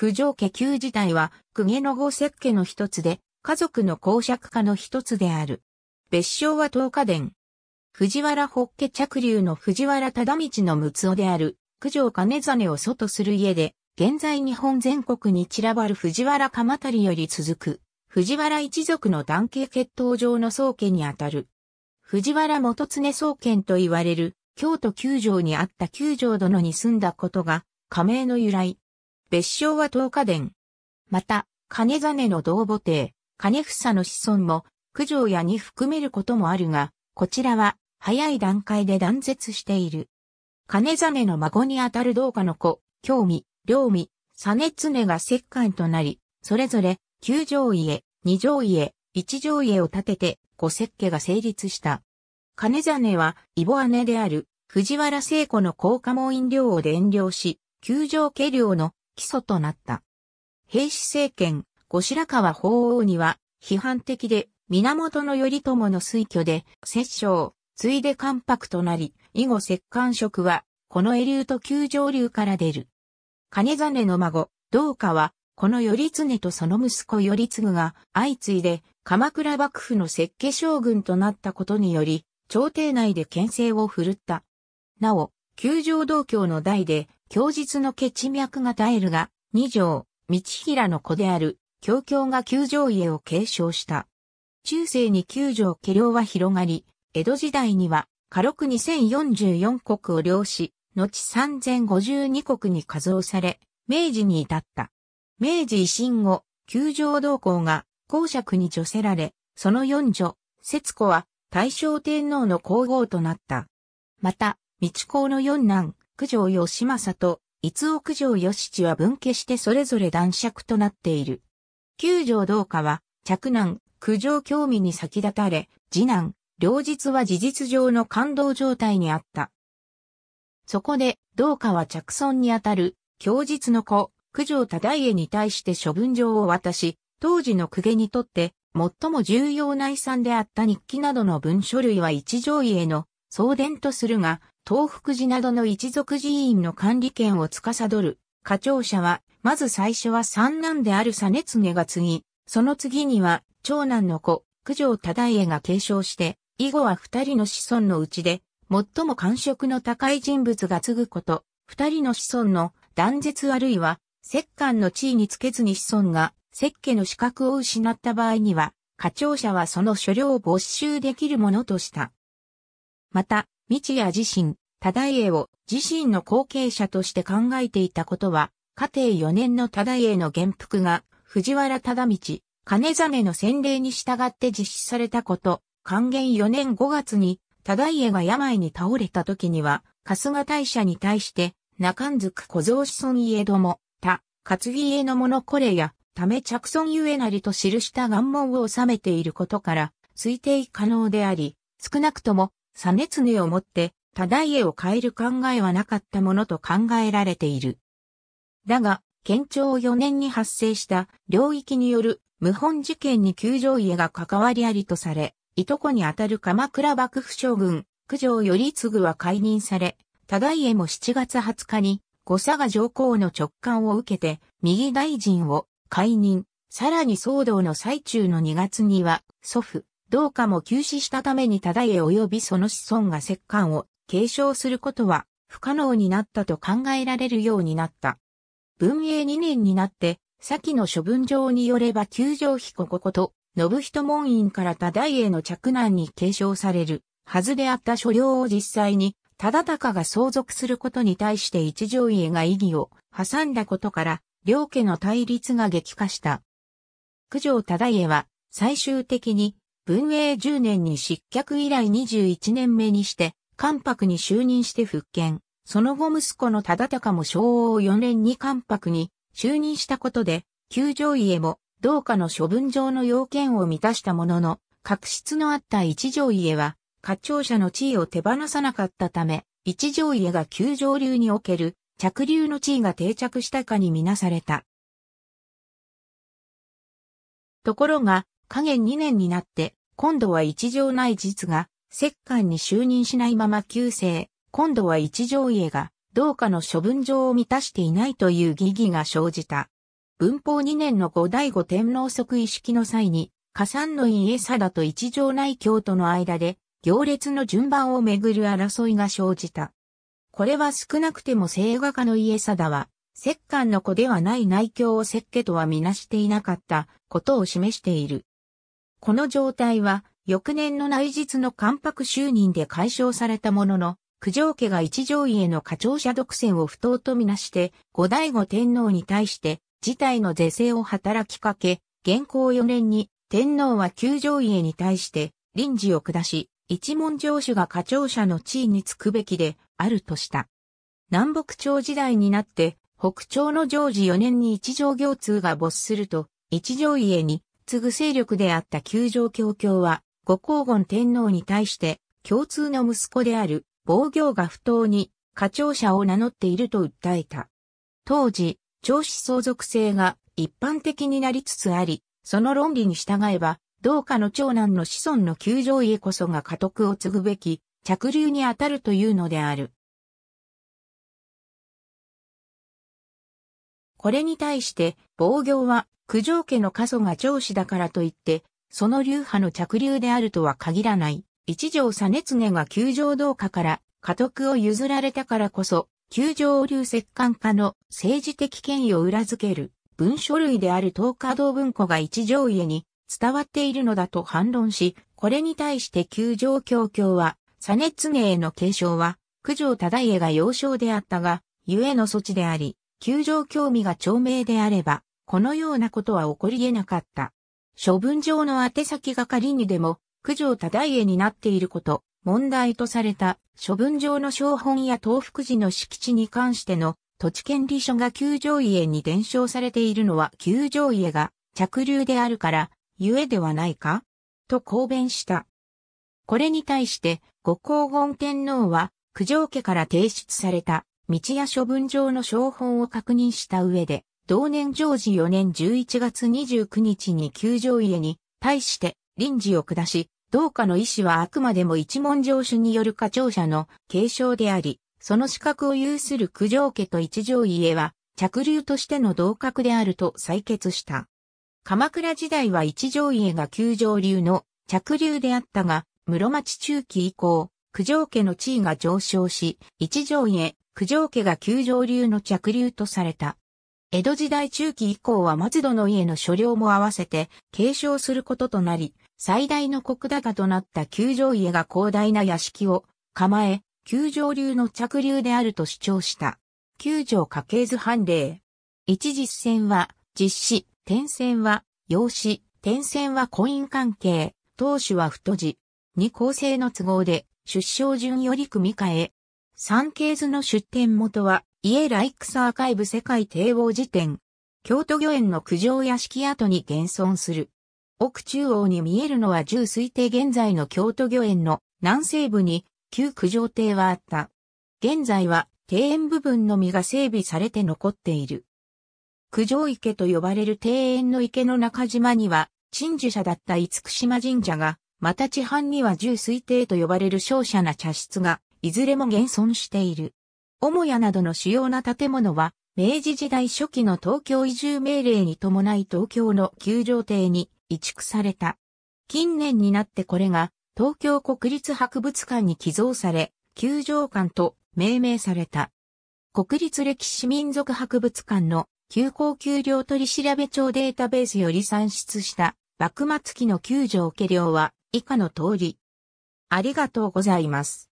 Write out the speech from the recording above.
九条家旧自体は、公家の五石家の一つで、家族の公爵家の一つである。別称は東華殿。藤原北家着流の藤原忠道の睦夫である、九条金実を外する家で、現在日本全国に散らばる藤原鎌足より続く、藤原一族の男系血統上の宗家にあたる。藤原元常宗家と言われる、京都九条にあった九条殿に住んだことが、加盟の由来。別称は東華殿。また、金実の同母帝、金房の子孫も、九条屋に含めることもあるが、こちらは、早い段階で断絶している。金実の孫にあたる同家の子、興味、両味、実常が石棺となり、それぞれ、九条家、二条家、一条家を建てて、五石家が成立した。金実は、異母姉である、藤原聖子の高家門飲料を伝領し、九条家領の基礎となった。平氏政権、後白河法皇には、批判的で、源頼朝の推挙で、摂政、ついで関白となり、以後摂関職は、この江流と九条流から出る。金実の孫、道家は、この頼常とその息子頼継が相次いで鎌倉幕府の設計将軍となったことにより、朝廷内で牽制を振るった。なお、九条道教の代で、供述の血脈が絶えるが、二条、道平の子である、教教が九条家を継承した。中世に九条家領は広がり、江戸時代には、家禄2044国を領し、後3052国に数をされ、明治に至った。明治維新後、九条道校が公爵に除せられ、その四女、節子は大正天皇の皇后となった。また、道公の四男、九条義政と、伊尾九条義地は分家してそれぞれ男爵となっている。九条道家は、着男、九条興味に先立たれ、次男、両日は事実上の感動状態にあった。そこで、道家は着村にあたる、供実の子、九条忠家に対して処分状を渡し、当時の公家にとって、最も重要な遺産であった日記などの文書類は一条家への送電とするが、東福寺などの一族寺院の管理権を司る、課長者は、まず最初は三男である実常が継ぎ、その次には、長男の子、九条忠家が継承して、以後は二人の子孫のうちで、最も感触の高い人物が継ぐこと、二人の子孫の断絶あるいは、石棺の地位につけずに子孫が、石家の資格を失った場合には、課長者はその所領を没収できるものとした。また、道也自身、忠家を自身の後継者として考えていたことは、家庭4年の忠家の元服が、藤原忠道、金実の洗礼に従って実施されたこと、還元4年5月に忠家が病に倒れた時には、春日大社に対して、中んずく小僧子孫家ども、他、担ぎ家の者これや、ため着村ゆえなりと記した願文を収めていることから、推定可能であり、少なくとも、実常をもって、忠家を変える考えはなかったものと考えられている。だが、県庁4年に発生した領域による謀反事件に九条家が関わりありとされ、いとこにあたる鎌倉幕府将軍、九条頼次は解任され、忠家も7月20日に、五佐賀上皇の直感を受けて、右大臣を解任。さらに騒動の最中の2月には、祖父、同家も急死したために忠家及びその子孫が石棺を継承することは不可能になったと考えられるようになった。文永2年になって、先の処分状によれば九条彦こと、信人門院から忠家の着難に継承されるはずであった所領を実際に忠高が相続することに対して一条家が異議を挟んだことから両家の対立が激化した。九条忠家は最終的に文永10年に失脚以来21年目にして関白に就任して復権。その後息子の忠高も昭和4年に関白に就任したことで、九条家も同家の処分上の要件を満たしたものの、確執のあった一条家は、課長者の地位を手放さなかったため、一条家が九条流における着流の地位が定着したかにみなされた。ところが、加減2年になって、今度は一条内実が、石棺に就任しないまま旧姓、今度は一条家が、同家の処分上を満たしていないという疑義が生じた。文法2年の五代五天皇即位式の際に、加算の家貞と一条内京との間で、行列の順番をめぐる争いが生じた。これは少なくても聖画家の家貞は、石棺の子ではない内京を石家とはみなしていなかったことを示している。この状態は、翌年の内実の関白就任で解消されたものの、九条家が一条家の課長者独占を不当とみなして、後醍醐天皇に対して、事態の是正を働きかけ、現行4年に天皇は九条家に対して臨時を下し、一門上主が課長者の地位につくべきであるとした。南北朝時代になって北朝の常時4年に一条行通が没すると、一条家に次ぐ勢力であった九条教教は、五皇言天皇に対して共通の息子である防御が不当に課長者を名乗っていると訴えた。当時、長子相続制が一般的になりつつあり、その論理に従えば、同家の長男の子孫の旧条家こそが家督を継ぐべき着流にあたるというのである。これに対して、防御は、九条家の家祖が長子だからといって、その流派の着流であるとは限らない。一条実常が九条同家から家督を譲られたからこそ、九条流石棺家の政治的権威を裏付ける。文書類である東華道文庫が一条家に伝わっているのだと反論し、これに対して九条教教は、佐熱への継承は、九条忠家が幼少であったが、ゆえの措置であり、九条興味が長命であれば、このようなことは起こり得なかった。処分上の宛先が仮にでも、九条忠家になっていること、問題とされた処分上の商本や東福寺の敷地に関しての土地権利書が九条家に伝承されているのは九条家が着流であるから、ゆえではないか？と公弁した。これに対して、五皇言天皇は、九条家から提出された、道や処分上の商本を確認した上で、同年常時4年11月29日に九条家に対して臨時を下し、同家の意思はあくまでも一文上主による課長者の継承であり、その資格を有する九条家と一条家は、着流としての同格であると採決した。鎌倉時代は一条家が九条流の着流であったが、室町中期以降、九条家の地位が上昇し、一条家、九条家が九条流の着流とされた。江戸時代中期以降は松戸の家の所領も合わせて継承することとなり、最大の国高となった九条家が広大な屋敷を構え、九条流の着流であると主張した。九条家系図判例。一実戦は実施、点線は用紙、点線は婚姻関係、当主は太字。二構成の都合で出生順より組み替え。三系図の出典元は家ライクスアーカイブ世界帝王辞典。京都御苑の九条屋敷跡に現存する。奥中央に見えるのは重推定現在の京都御苑の南西部に旧九条邸はあった。現在は庭園部分のみが整備されて残っている。九条池と呼ばれる庭園の池の中島には、鎮守者だった厳島神社が、また地藩には重水亭と呼ばれる商社な茶室が、いずれも現存している。母屋などの主要な建物は、明治時代初期の東京移住命令に伴い東京の九条邸に移築された。近年になってこれが東京国立博物館に寄贈され、旧城館と命名された。国立歴史民族博物館の旧高級領取調べ帳データベースより算出した幕末期の旧城家領は以下の通り。ありがとうございます。